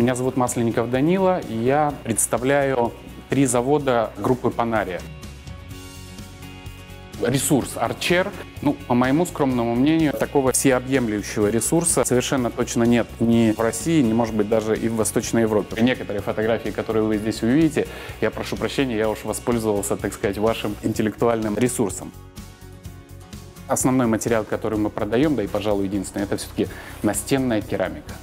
Меня зовут Масленников Данила, и я представляю три завода группы Панария. Ресурс Арчер, ну, по моему скромному мнению, такого всеобъемлющего ресурса совершенно точно нет ни в России, ни, может быть, даже и в Восточной Европе. Некоторые фотографии, которые вы здесь увидите, я прошу прощения, я уж воспользовался, так сказать, вашим интеллектуальным ресурсом. Основной материал, который мы продаем, да и, пожалуй, единственный, это все-таки настенная керамика.